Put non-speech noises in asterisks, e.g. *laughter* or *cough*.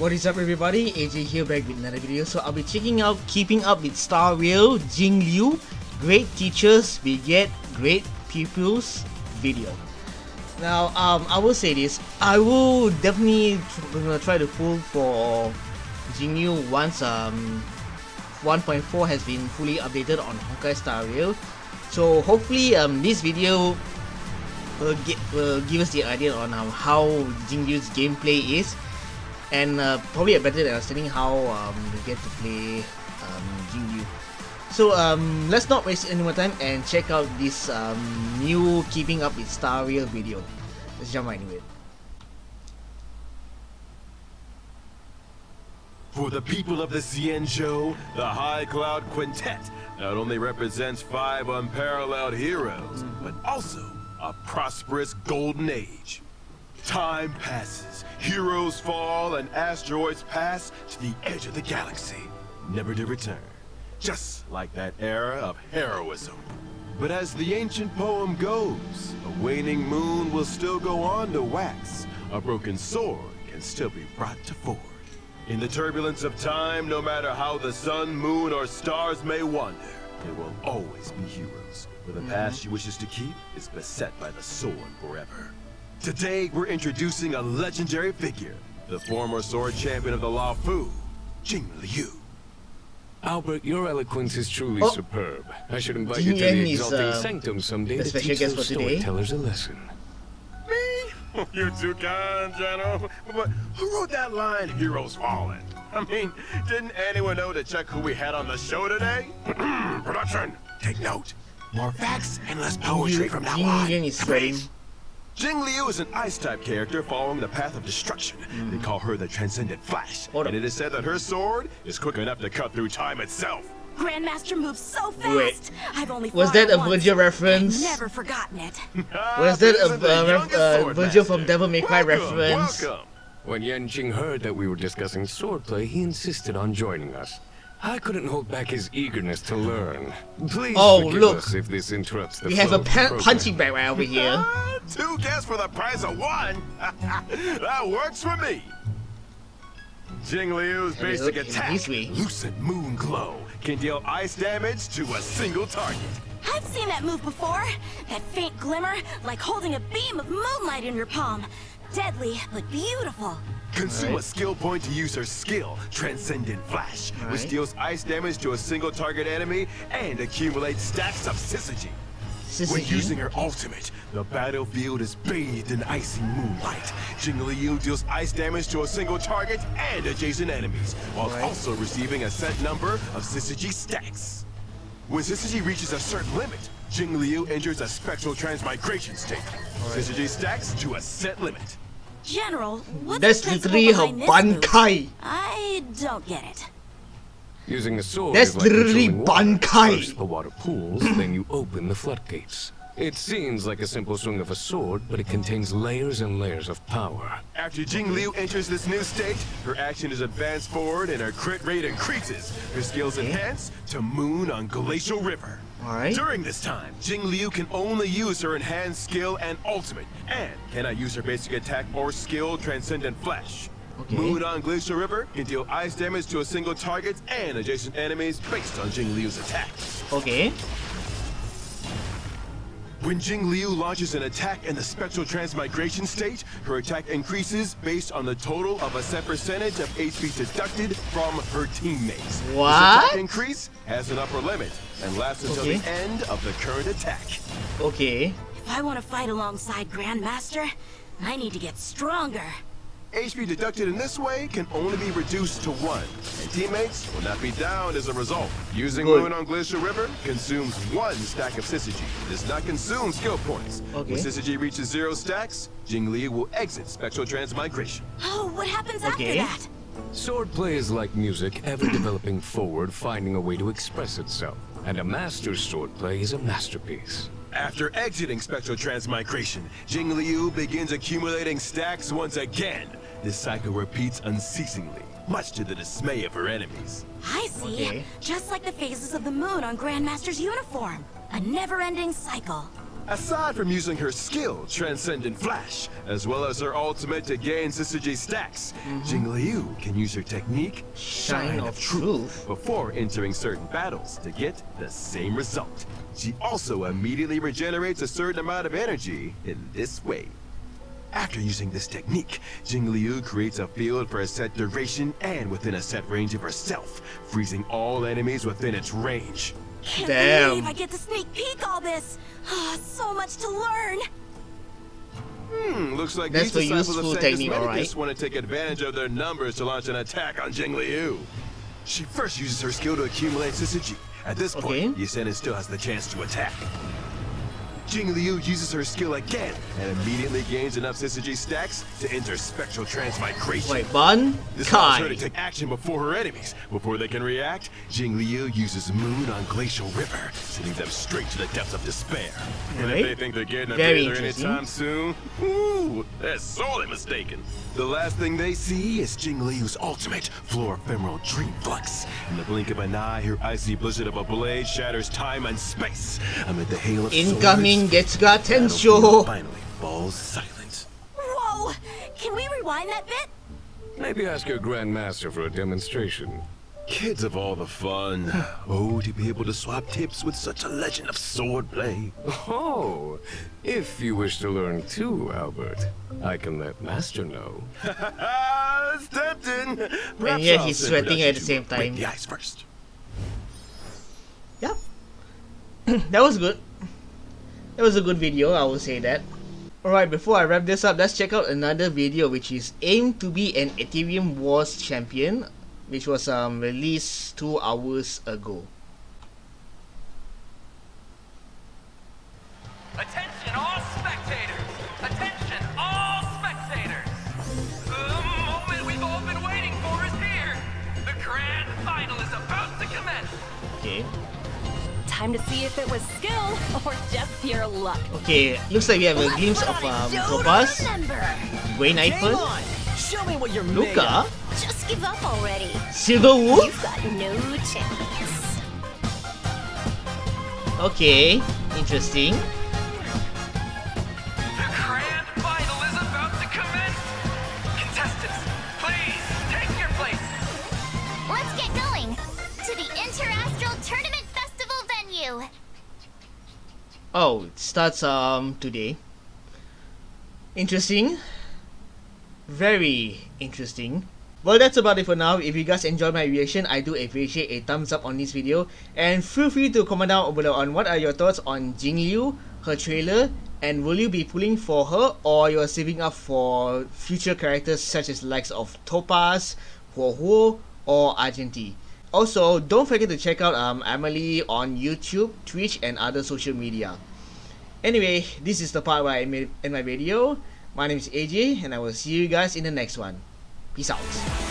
What is up everybody, AJ here back with another video. So I'll be checking out Keeping Up with Star Rail Jing Liu Great Teachers Beget Great Pupils video. Now um, I will say this, I will definitely tr try to pull for Jing Liu once um, 1.4 has been fully updated on Honkai Star Rail. So hopefully um, this video will, get, will give us the idea on um, how Jing Liu's gameplay is and uh, probably a better understanding how um, we get to play um, Jing Liu. So um, let's not waste any more time and check out this um, new Keeping Up with Star Rail video. Let's jump right into it. For the people of the Xianzhou, the High Cloud Quintet not only represents five unparalleled heroes, but also a prosperous golden age. Time passes, heroes fall, and asteroids pass to the edge of the galaxy, never to return. Just like that era of heroism. But as the ancient poem goes, a waning moon will still go on to wax. A broken sword can still be brought to forge. In the turbulence of time, no matter how the sun, moon, or stars may wander, there will always be heroes. For the mm-hmm. past she wishes to keep is beset by the sword forever. Today, we're introducing a legendary figure, the former sword champion of the Luofu, Jing Liu. Albert, your eloquence is truly Oh. superb. I should invite Jing you to the Yan Exalting uh, Sanctum someday the to special teach guest those for today. storytellers a lesson. Me? *laughs* You're too kind, General. But who wrote that line, Heroes Fallen? I mean, didn't anyone know to check who we had on the show today? *clears throat* Production, take note. More facts and less poetry from now on. Yan is sweating. Jing Liu is an ice-type character following the path of destruction. They call her the Transcendent Flash. Hold and up. it is said that her sword is quick enough to cut through time itself. Grandmaster moves so fast. Wait. I've only Was fought that her a once. Virgil reference? I've never forgotten it. *laughs* Was that a Isn't the uh, ref- youngest uh, Virgil from. Devil May Cry Welcome, reference? Welcome. When Yan Qing heard that we were discussing swordplay, he insisted on joining us. I couldn't hold back his eagerness to learn. Please Oh, forgive look. us if this interrupts the We have a of the punching bag right over here. *laughs* Two guests for the price of one? *laughs* that works for me. Jing Liu's And basic attack, this way. Lucid Moon Glow, can deal ice damage to a single target. I've seen that move before. That faint glimmer, like holding a beam of moonlight in your palm. Deadly, but beautiful. Consume Alright. a skill point to use her skill, Transcendent Flash, which deals ice damage to a single target enemy and accumulates stacks of Syzygy. When using her ultimate, the battlefield is bathed in icy moonlight. Jing Liu deals ice damage to a single target and adjacent enemies, while Right. also receiving a set number of Syzygy stacks. When Syzygy reaches a certain limit, Jing Liu enters a spectral transmigration state. Syzygy stacks to a set limit. General, what's That's the principle literally her behind this move? bankai. I don't get it. Using a sword That's is like literally controlling. Bankai. First the water pools, then you open the floodgates. It seems like a simple swing of a sword, but it contains layers and layers of power. After Jing Liu enters this new state, her action is advanced forward and her crit rate increases. Her skills enhance to Moon on Glacial River. Alright. During this time, Jing Liu can only use her enhanced skill and ultimate, and cannot use her basic attack or skill Transcendent Flash. Okay. Moon on Glacial River can deal ice damage to a single target and adjacent enemies based on Jing Liu's attack. Okay. When Jing Liu launches an attack in the spectral transmigration state, her attack increases based on the total of a set percentage of HP deducted from her teammates. This What? attack increase has an upper limit and lasts until Okay. the end of the current attack. Okay. If I want to fight alongside Grandmaster, I need to get stronger. HP deducted in this way can only be reduced to one, and teammates will not be downed as a result. Using Good. Moon on Glacial River consumes one stack of Syzygy. Does not consume skill points. Okay. When Syzygy reaches zero stacks, Jing Liu will exit spectral transmigration. Oh, what happens Okay. after that? Swordplay is like music, ever developing forward, finding a way to express itself. And a master's swordplay is a masterpiece. After exiting spectral transmigration, Jing Liu begins accumulating stacks once again. This cycle repeats unceasingly, much to the dismay of her enemies. I see. Okay. Just like the phases of the moon on Grandmaster's uniform. A never-ending cycle. Aside from using her skill, Transcendent Flash, as well as her ultimate to gain Syzygy stacks, mm-hmm. Jing Liu can use her technique, Shine of Truth. before entering certain battles to get the same result. She also immediately regenerates a certain amount of energy in this way. After using this technique, Jing Liu creates a field for a set duration and within a set range of herself, freezing all enemies within its range. Can't Damn. believe I get to sneak peek all this. Ah, so much to learn. Hmm, looks like That's these the disciples useful of Sanctus technique, Medicus alright. want to take advantage of their numbers to launch an attack on Jing Liu. She first uses her skill to accumulate Syzygy. At this point, Okay. Yasenin still has the chance to attack. Jing Liu uses her skill again and immediately gains enough Syzygy stacks to enter Spectral Transmigration. Wait, Bun This allows her to take action before her enemies. Before they can react, Jing Liu uses Moon on Glacial River, sending them straight to the depths of despair. And if they think they're getting a Very breather anytime soon, whoo, they're sorely mistaken. The last thing they see is Jing Liu's ultimate, Florephemeral Dreamflux. In the blink of an eye, her icy blizzard of a blade shatters time and space. Amid the hail of Incoming swords, Getsuga finally falls silent. Whoa! Can we rewind that bit? Maybe ask your Grandmaster for a demonstration. Kids of all the fun. *sighs* Oh, to be able to swap tips with such a legend of swordplay. Oh, if you wish to learn too, Albert, I can let Master know. *laughs* it's tempting. Perhaps yet he's sweating at the same time. the ice first. Yep. *clears throat* that was good. That was a good video, I will say that. Alright, before I wrap this up, let's check out another video which is Aim to be an Aetherium Wars champion, which was um, released two hours ago. Time to see if it was skill *laughs* or just pure luck. Okay, looks like we have a glimpse of um, Topaz, Wayne Eiffel, Show me what you're made Luca. Just give up already. Silverwood. You've got no chance. Okay, interesting. Oh, it starts um today. Interesting. Very interesting. Well, that's about it for now. If you guys enjoyed my reaction, I do appreciate a thumbs up on this video. And feel free to comment down below on what are your thoughts on Jing Liu, her trailer, and will you be pulling for her or you're saving up for future characters such as likes of Topaz, Huo Huo, or Argenti. Also, don't forget to check out um, AmaLee on YouTube, Twitch, and other social media. Anyway, this is the part where I made end my video. My name is AJ, and I will see you guys in the next one. Peace out.